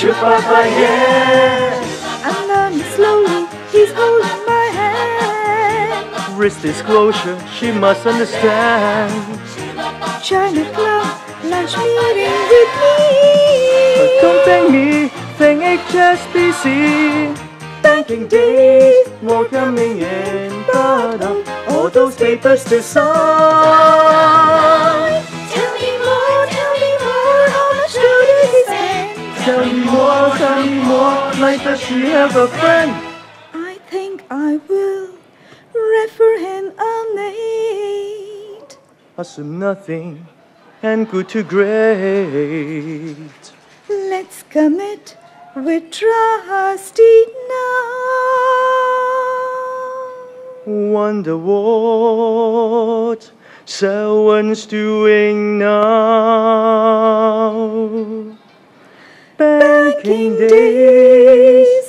Shoot Papa, yeah. I'm learning slowly, he's holding my hand. Risk disclosure, she must understand. China Club, lunch meeting with me. Don't thank me, thank HSBC. Banking days, more coming in, but um, all those papers to sign. Tell me more, tell me more, like does she have a friend? I think I will refer him a maid. Assume nothing and good to great. Let's commit with trusty now. Wonder what someone's doing now. Banking days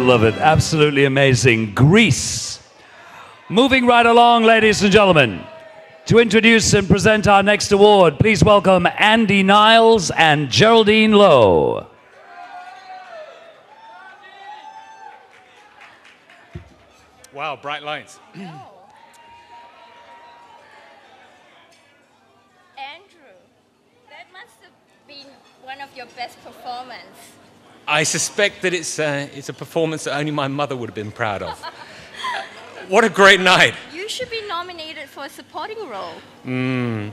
love it. Absolutely amazing. Grease. Moving right along, ladies and gentlemen. To introduce and present our next award, please welcome Andy Niles and Geraldine Lowe. Wow, bright lights. Andrew, that must have been one of your best performances. I suspect that it's, uh, it's a performance that only my mother would have been proud of. what a great night. You should be nominated for a supporting role.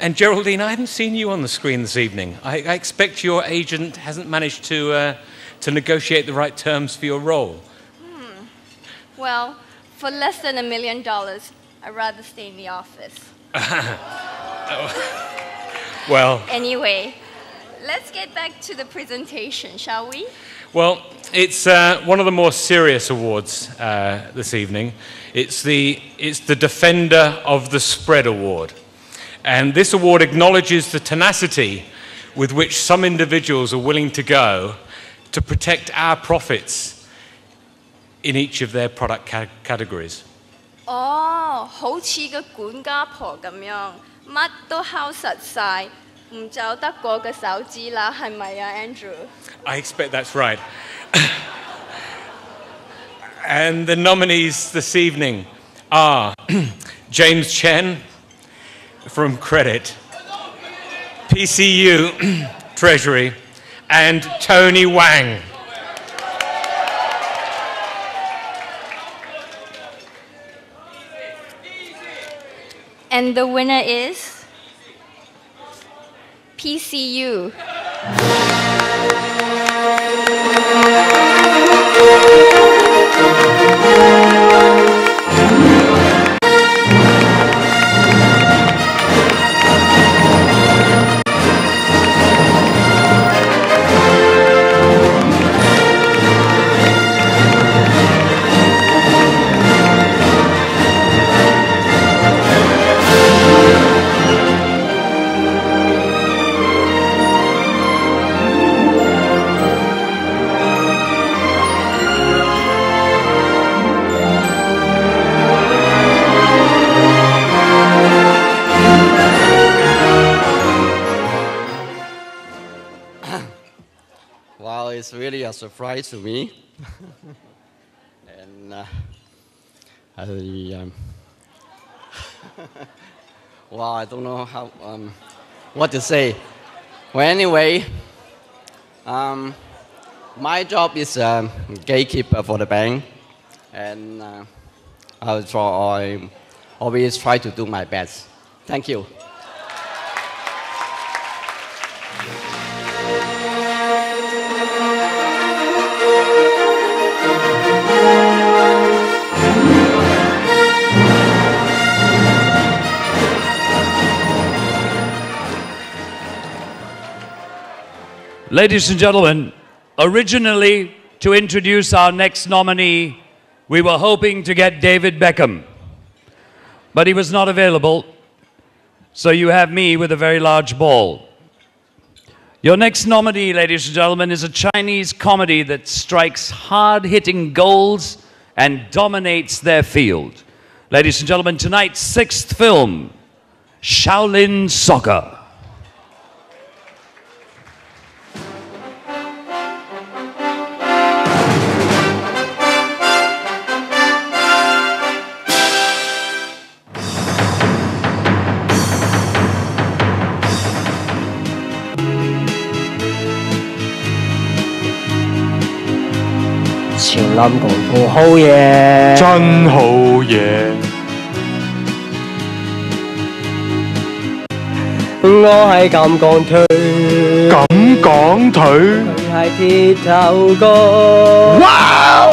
And Geraldine, I haven't seen you on the screen this evening. I, I expect your agent hasn't managed to, uh, to negotiate the right terms for your role. Well, for less than a million dollars, I'd rather stay in the office. Well, Anyway, let's get back to the presentation, shall we? well, it's uh, one of the more serious awards uh, this evening. It's the, it's the Defender of the Spread Award. And this award acknowledges the tenacity with which some individuals are willing to go to protect our profits in each of their product ca- categories. 哦，好似个管家婆咁样，乜都敲实晒， 唔走得过嘅手指啦，系咪啊，Andrew？ I expect that's right. and the nominees this evening are James Chen from Credit, PCU Treasury, and Tony Wang. And the winner is PCU. Surprise to me. and uh, I, um, wow, I don't know how um, what to say. Well, anyway, um, my job is um, gatekeeper for the bank, and uh, I'll try, I always try to do my best. Thank you. Ladies and gentlemen, originally to introduce our next nominee, we were hoping to get David Beckham, but he was not available. So you have me with a very large ball. Your next nominee, ladies and gentlemen, is a Chinese comedy that strikes hard hitting goals and dominates their field. Ladies and gentlemen, tonight's sixth film, Shaolin Soccer. 潮林公公好嘢，真好嘢，我系咁講腿，咁講腿，佢係鐵頭哥。哇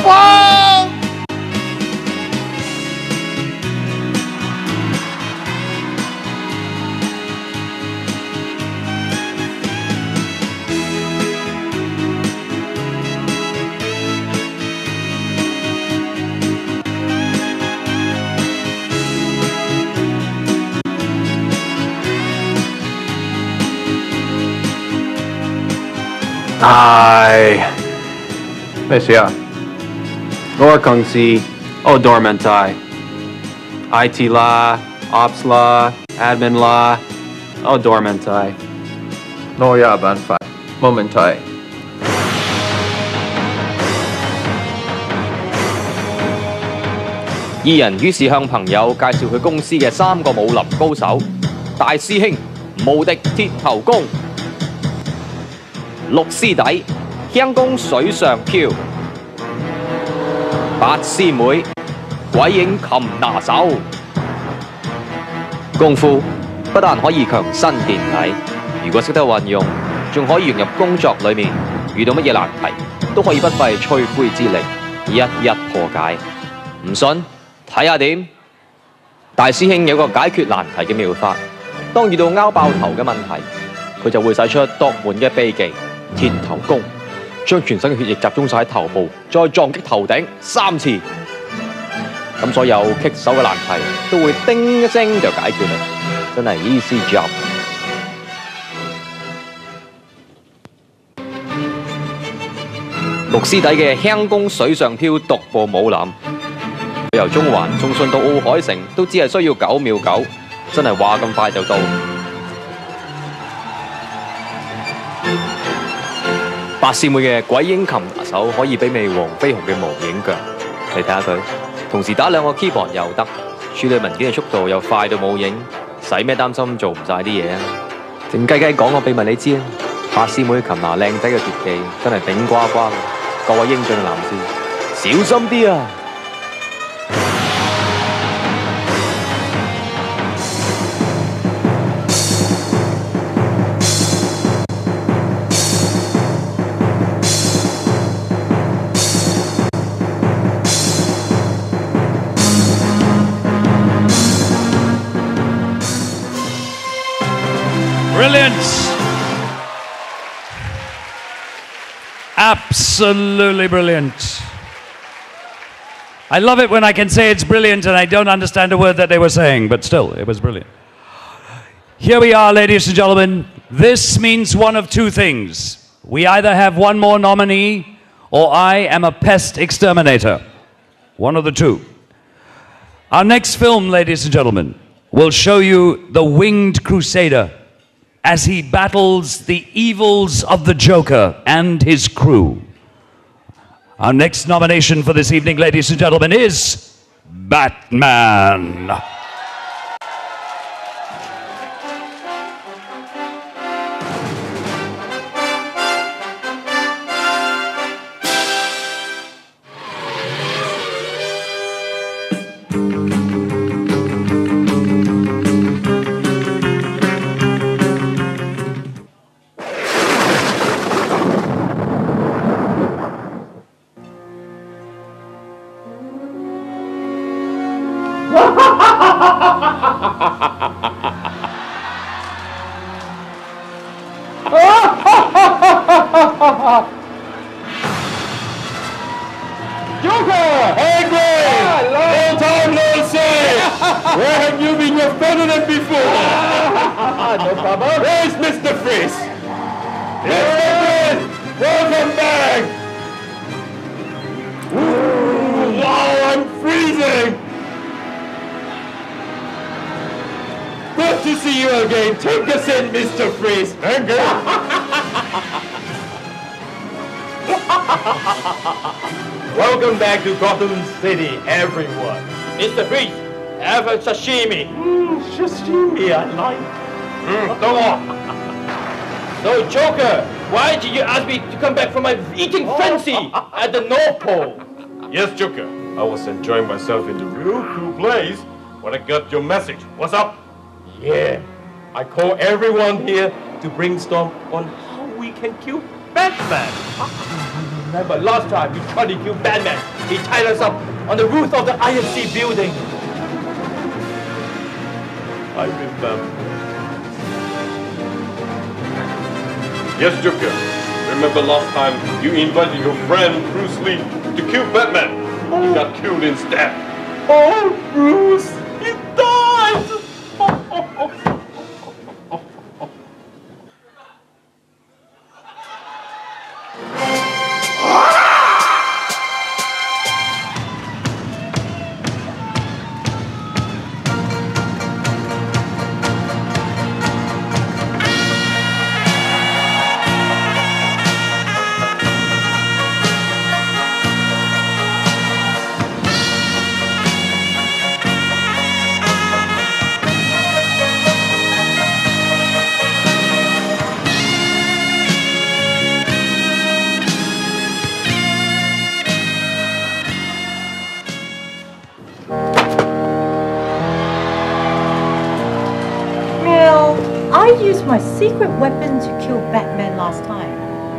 哇！hi 咩事啊 norconcy d o r m a n t i it la ops la admin la odormanti nora ban fight momenti 二人于是向朋友介绍佢公司嘅三个武林高手大师兄无敌铁头功六師弟輕功水上漂、八師妹鬼影擒拿手。功夫不但可以強身健體，如果識得運用，仲可以融入工作裏面，遇到乜嘢難題都可以不費吹灰之力，一一破解。唔信？睇下點？大師兄有個解決難題嘅妙法，當遇到拗爆頭嘅問題，佢就會使出獨門嘅秘技鐵頭功，將全身嘅血液集中晒喺頭部，再撞擊頭頂三次，咁所有棘手嘅難題都會叮一聲就解決啦，真係 easy job。六師弟嘅輕功水上漂独步武林。由中環送信到奥海城都只係需要九秒九，真係話咁快就到。八師妹嘅鬼影琴拿手可以媲美黄飞鸿嘅无影脚，你睇下佢，同时打两个 keyboard 又得，处理文件嘅速度又快到冇影，使咩担心做唔晒啲嘢啊？静鸡鸡讲个秘密你知啊！八師妹琴拿靓仔嘅绝技真系顶呱呱，各位英俊嘅男士小心啲啊 Absolutely brilliant. I love it when I can say it's brilliant and I don't understand a word that they were saying, but still, it was brilliant. Here we are, ladies and gentlemen. This means one of two things. We either have one more nominee or I am a pest exterminator. One of the two. Our next film, ladies and gentlemen, will show you the winged crusader as he battles the evils of the Joker and his crew. Our next nomination for this evening, ladies and gentlemen, is Batman. Where have you been your Ferdinand before? Ah, no problem. Where's Mr. Freeze? Mr. Freeze! Welcome back! Ooh, wow, I'm freezing! Good to see you again. Take us in, Mr. Freeze. Thank Welcome back to Gotham City, everyone. Mr. Freeze, have a sashimi. Mm, sashimi, I like. Mm, come on. So, Joker, why did you ask me to come back from my eating frenzy at the North Pole? Yes, Joker. I was enjoying myself in the real cool place when I got your message. What's up? Yeah, I call everyone here to brainstorm on how we can kill Batman. Remember last time we tried to kill Batman? He tied us up on the roof of the IFC building. I remember. Um, yes, Joker. Remember last time you invited your friend Bruce Lee to kill Batman? He got killed instead. Oh, Bruce! He died! Secret weapon to kill Batman last time.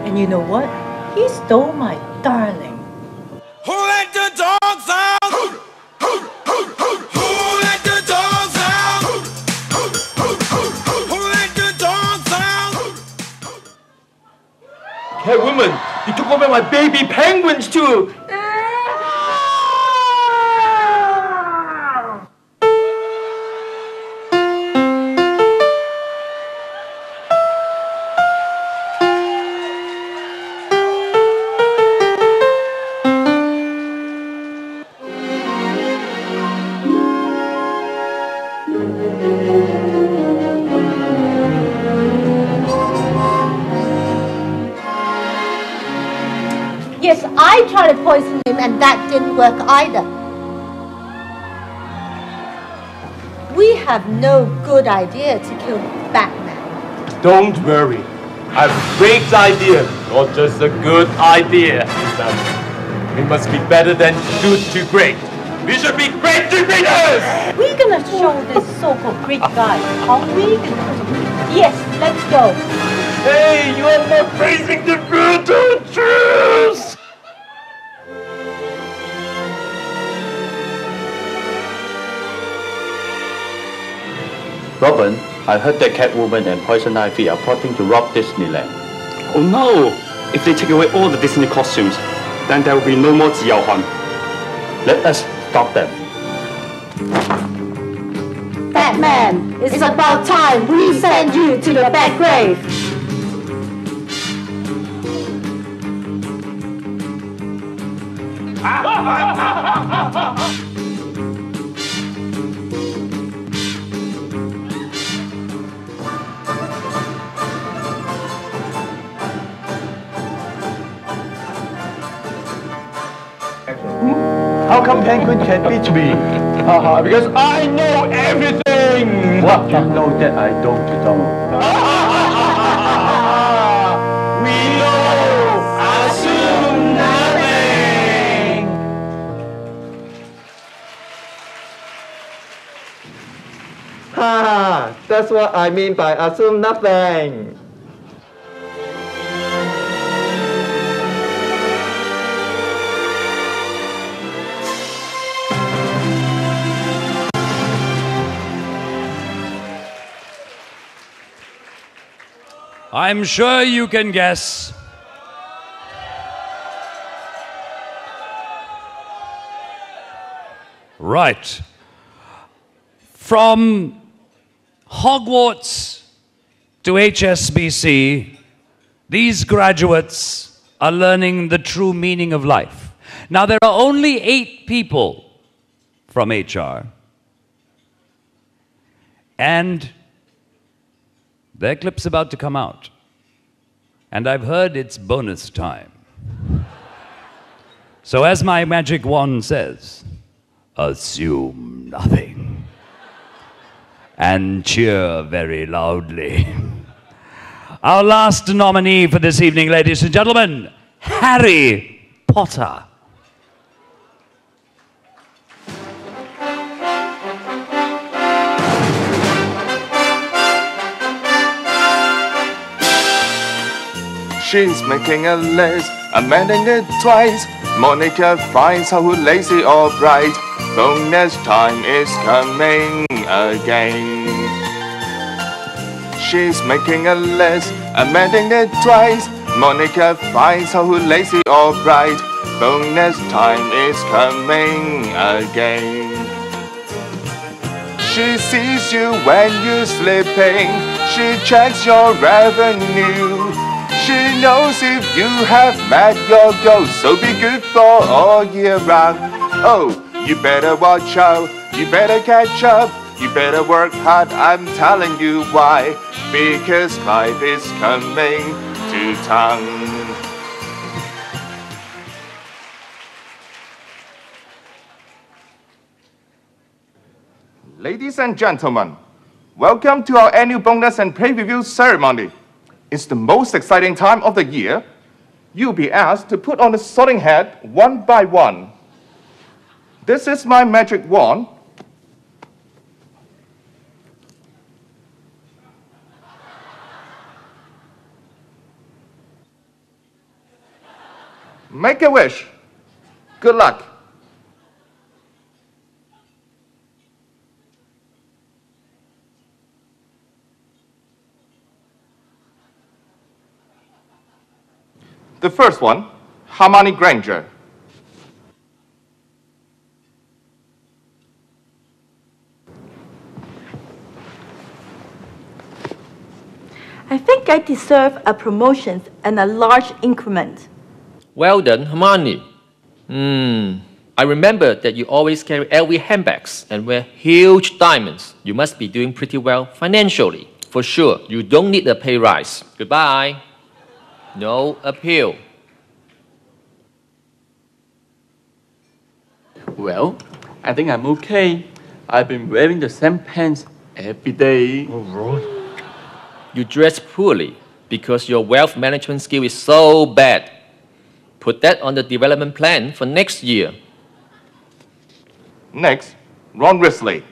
And you know what? He stole my darling. Who let the dogs out? Who let the dogs out? Who let the dogs out? Catwoman, you took over my baby penguins too. I tried to poison him and that didn't work either. We have no good idea to kill Batman. Don't worry. I have a great idea, not just a good idea. We must be better than good to great. We should be great to defeaters! We're gonna show this so-called great guy how we Yes, let's go. Hey, you are not praising the brutal Robin, I heard that Catwoman and Poison Ivy are plotting to rob Disneyland. Oh no! If they take away all the Disney costumes, then there will be no more Ziao Huan. Let us stop them. Batman, it's about time we send you to the Batgrave. How come Penguin can beat me? Haha, because I know everything! What you know that I don't know? we know! Assume nothing! Ha! That's what I mean by assume nothing. I'm sure you can guess. Right. From Hogwarts to HSBC, these graduates are learning the true meaning of life. Now, there are only eight people from HR, and their clip's about to come out. And I've heard it's bonus time. So, as my magic wand says, assume nothing and cheer very loudly. Our last nominee for this evening, ladies and gentlemen, Harry Potter. She's making a list, amending it twice. Monica finds how lazy or bright. Bonus time is coming again. She's making a list, amending it twice. Monica finds how lazy or bright. Bonus time is coming again. She sees you when you're sleeping. She checks your revenue. She knows if you have met your goal, so be good for all year round. Oh, you better watch out, you better catch up, you better work hard, I'm telling you why. Because life is coming to town. Ladies and gentlemen, welcome to our annual bonus and pay review ceremony. It's the most exciting time of the year. You'll be asked to put on a sorting hat one by one. This is my magic wand. Make a wish. Good luck. The first one, Hermione Granger. I think I deserve a promotion and a large increment. Well done, Hermione. Hmm. I remember that you always carry LV handbags and wear huge diamonds. You must be doing pretty well financially. For sure, you don't need a pay rise. Goodbye. No appeal. Well, I think I'm okay. I've been wearing the same pants every day. Oh, you dress poorly because your wealth management skill is so bad. Put that on the development plan for next year. Next, Ron Weasley.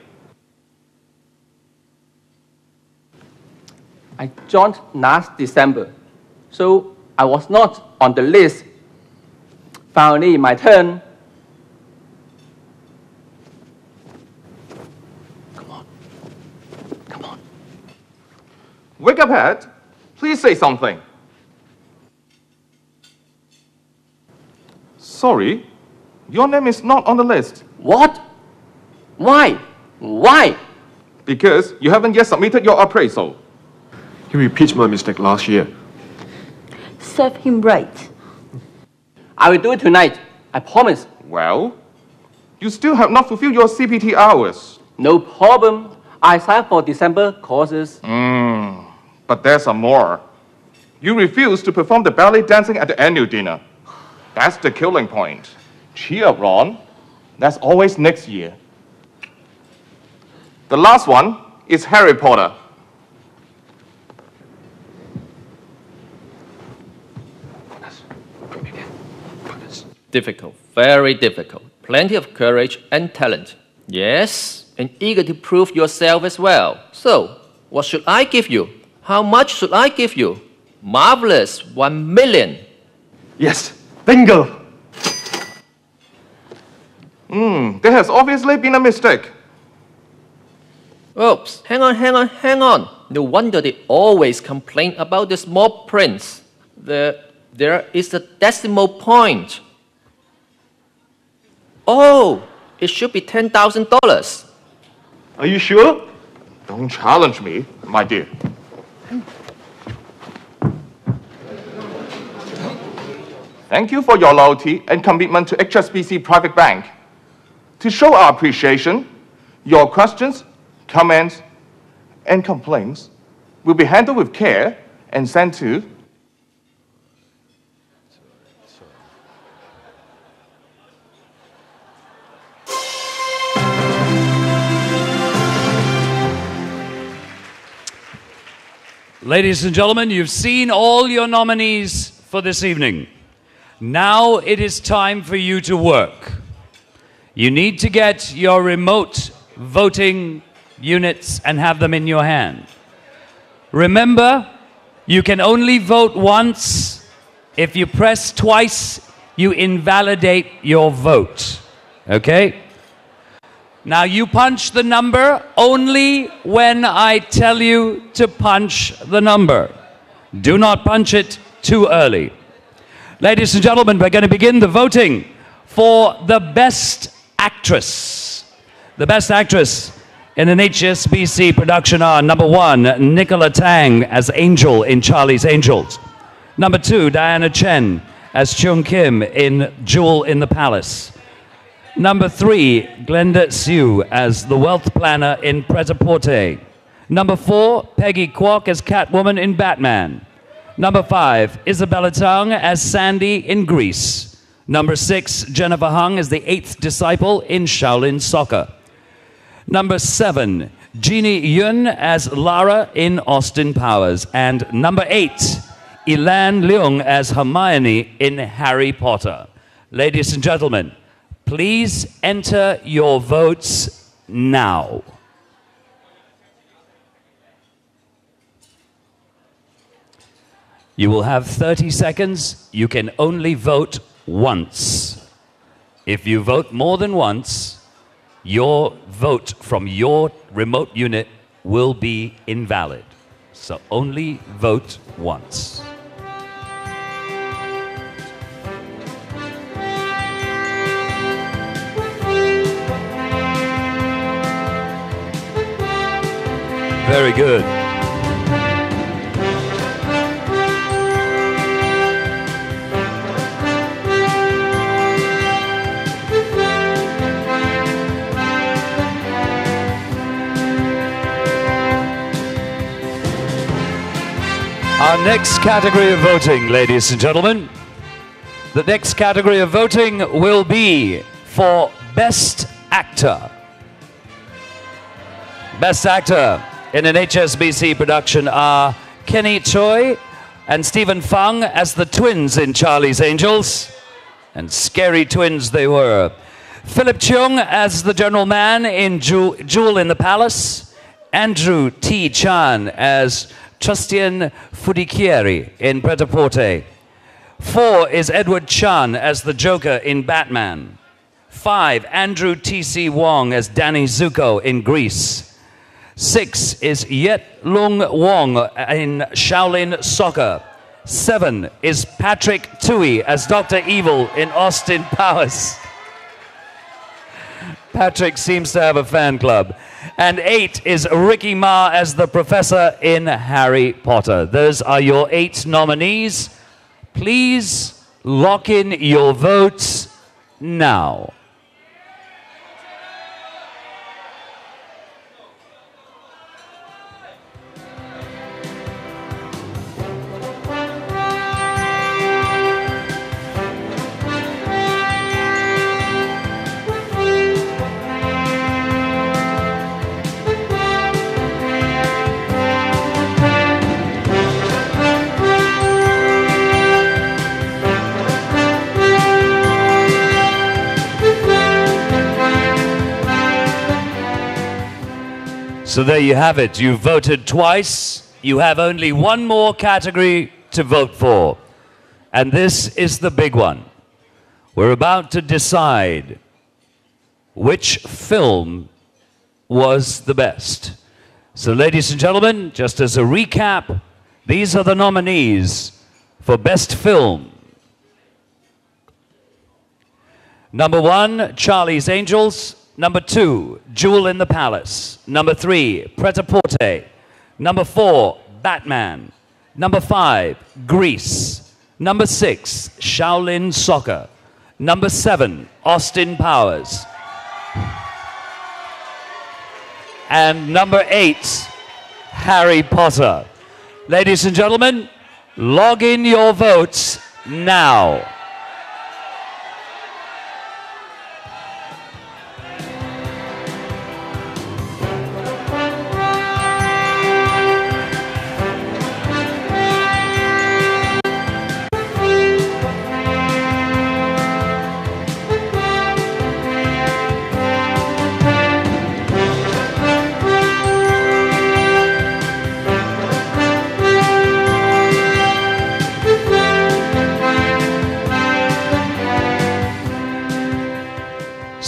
I joined last December, so I was not on the list. Finally, my turn. Come on. Come on. Wake up, Ed. Please say something. Sorry, your name is not on the list. What? Why? Why? Because you haven't yet submitted your appraisal. He repeats my mistake last year. Serve him right. I will do it tonight. I promise. Well, you still have not fulfilled your CPT hours. No problem. I signed for December courses. Hmm, but there's a more. You refuse to perform the ballet dancing at the annual dinner. That's the killing point. Cheer up, Ron. That's always next year. The last one is Harry Potter. Difficult, very difficult. Plenty of courage and talent. Yes, and eager to prove yourself as well. So, what should I give you? How much should I give you? Marvelous, one million. Yes, bingo! Hmm, there has obviously been a mistake. Oops, hang on, hang on, hang on. No wonder they always complain about the small prints. The, there is a decimal point. Oh, It should be $10,000. Are you sure? Don't challenge me, my dear. Thank you for your loyalty and commitment to HSBC Private Bank. To show our appreciation, your questions, comments, and complaints will be handled with care and sent to Ladies and gentlemen, you've seen all your nominees for this evening. Now it is time for you to work. You need to get your remote voting units and have them in your hand. Remember, you can only vote once. If you press twice, you invalidate your vote. Okay? Now you punch the number only when I tell you to punch the number. Do not punch it too early. Ladies and gentlemen, we're going to begin the voting for the best actress. The best actress in an HSBC production are number one, Nicola Tang as Angel in Charlie's Angels. Number two, Diana Chen as Chung Kim in Jewel in the Palace. Number three, Glenda Sue as the wealth planner in Pret-a-Porter. Number four, Peggy Kwok as Catwoman in Batman. Number five, Isabella Tang as Sandy in Grease. Number six, Jennifer Hung as the eighth disciple in Shaolin Soccer. Number seven, Jeannie Yun as Lara in Austin Powers. And number eight, Ilan Leung as Hermione in Harry Potter. Ladies and gentlemen, please enter your votes now. You will have 30 seconds. You can only vote once. If you vote more than once, your vote from your remote unit will be invalid. So only vote once. Very good. Our next category of voting, ladies and gentlemen, the next category of voting will be for Best Actor. Best Actor in an HSBC production are Kenny Choi and Stephen Fung as the twins in Charlie's Angels. And scary twins they were. Philip Chung as the general man in Ju- Jewel in the Palace. Andrew T. Chan as Trustian Fudikieri in Pret-a-Porter. Four is Edward Chan as the Joker in Batman. Five, Andrew T.C. Wong as Danny Zuko in Grease. Six is Yet Lung Wong in Shaolin Soccer. Seven is Patrick Tui as Dr. Evil in Austin Powers. Patrick seems to have a fan club. And eight is Ricky Ma as the professor in Harry Potter. Those are your eight nominees. Please lock in your votes now. So there you have it. You voted twice. You have only one more category to vote for. And this is the big one. We're about to decide which film was the best. So, ladies and gentlemen, just as a recap, these are the nominees for Best Film. Number one, Charlie's Angels. Number two, Jewel in the Palace. Number three, Pret a Porter. Number four, Batman. Number five, Grease. Number six, Shaolin Soccer. Number seven, Austin Powers. And number eight, Harry Potter. Ladies and gentlemen, log in your votes now.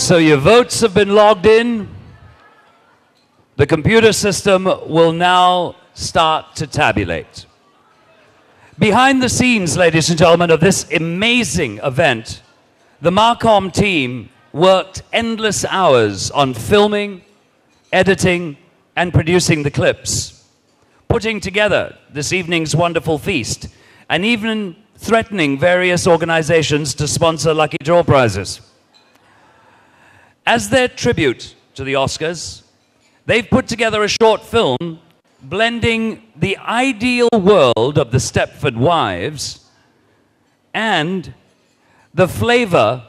So your votes have been logged in. The computer system will now start to tabulate. Behind the scenes, ladies and gentlemen, of this amazing event, the Marcom team worked endless hours on filming, editing, and producing the clips, putting together this evening's wonderful feast, and even threatening various organizations to sponsor lucky draw prizes. As their tribute to the Oscars, they've put together a short film blending the ideal world of the Stepford Wives and the flavor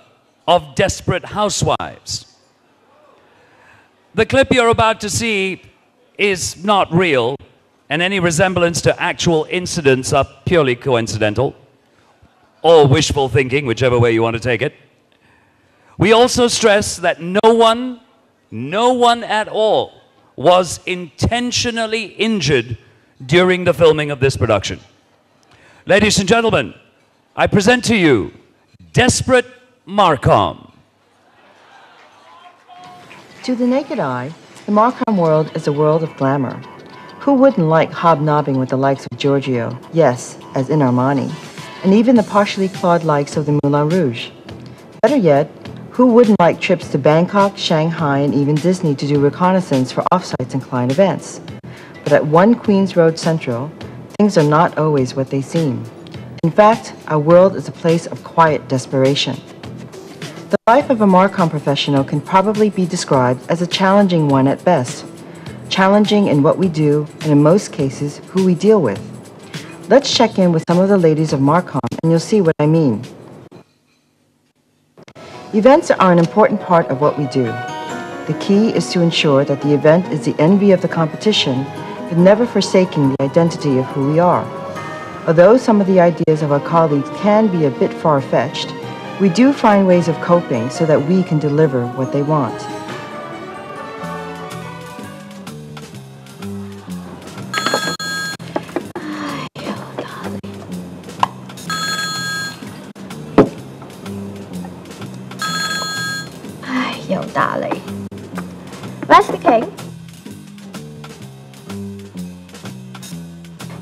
of Desperate Housewives. The clip you're about to see is not real, and any resemblance to actual incidents are purely coincidental or wishful thinking, whichever way you want to take it. We also stress that no one, no one at all, was intentionally injured during the filming of this production. Ladies and gentlemen, I present to you Desperate Marcom. To the naked eye, the Marcom world is a world of glamour. Who wouldn't like hobnobbing with the likes of Giorgio, yes, as in Armani, and even the partially clawed likes of the Moulin Rouge? Better yet, who wouldn't like trips to Bangkok, Shanghai, and even Disney to do reconnaissance for offsites and client events? But at 1 Queens Road Central, things are not always what they seem. In fact, our world is a place of quiet desperation. The life of a Marcom professional can probably be described as a challenging one at best. Challenging in what we do, and in most cases, who we deal with. Let's check in with some of the ladies of Marcom, and you'll see what I mean. Events are an important part of what we do. The key is to ensure that the event is the envy of the competition, but never forsaking the identity of who we are. Although some of the ideas of our colleagues can be a bit far-fetched, we do find ways of coping so that we can deliver what they want. Where's the king?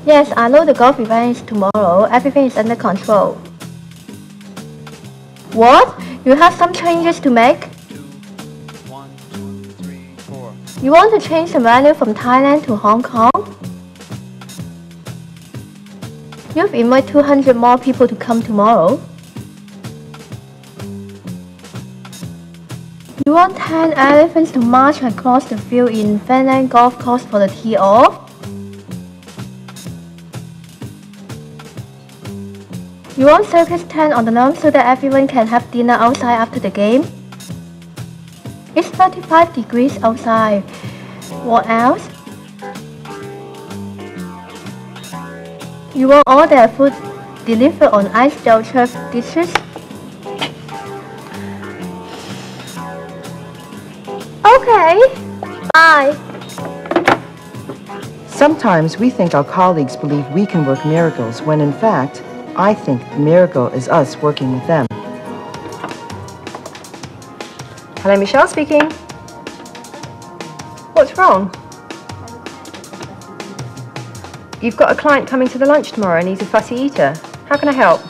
Yes, I know the golf event is tomorrow. Everything is under control. What? You have some changes to make? You want to change the venue from Thailand to Hong Kong? You've invited 200 more people to come tomorrow. Want 10 elephants to march across the field in Fanling Golf Course for the tee off? You want circus tent on the lawn so that everyone can have dinner outside after the game? It's 35 degrees outside. What else? You want all their food delivered on ice turf dishes? Okay. Bye. Sometimes we think our colleagues believe we can work miracles, when in fact, I think the miracle is us working with them. Hello, Michelle speaking. What's wrong? You've got a client coming to the lunch tomorrow and he's a fussy eater. How can I help?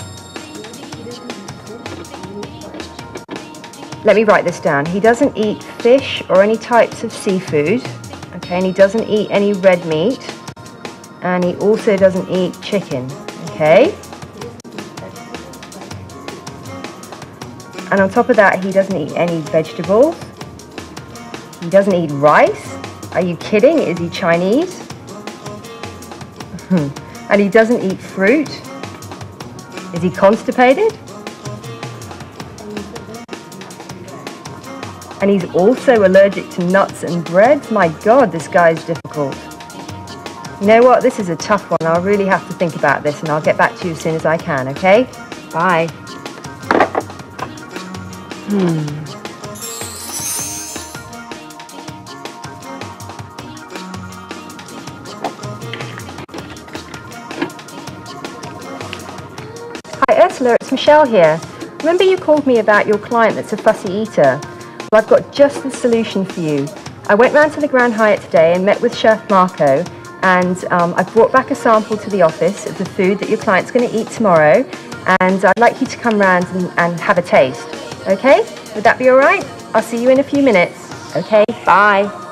Let me write this down. He doesn't eat fish or any types of seafood. Okay, and he doesn't eat any red meat. And he also doesn't eat chicken. Okay? And on top of that, he doesn't eat any vegetables. He doesn't eat rice. Are you kidding? Is he Chinese? and he doesn't eat fruit. Is he constipated? And he's also allergic to nuts and bread. My God, this guy's difficult. You know what? This is a tough one. I'll really have to think about this and I'll get back to you as soon as I can, okay? Bye. Hmm. Hi Ursula, it's Michelle here. Remember you called me about your client that's a fussy eater? Well, I've got just the solution for you. I went round to the Grand Hyatt today and met with Chef Marco and um, I've brought back a sample to the office of the food that your client's going to eat tomorrow and I'd like you to come round and, and have a taste. Okay? Would that be alright? I'll see you in a few minutes. Okay, bye.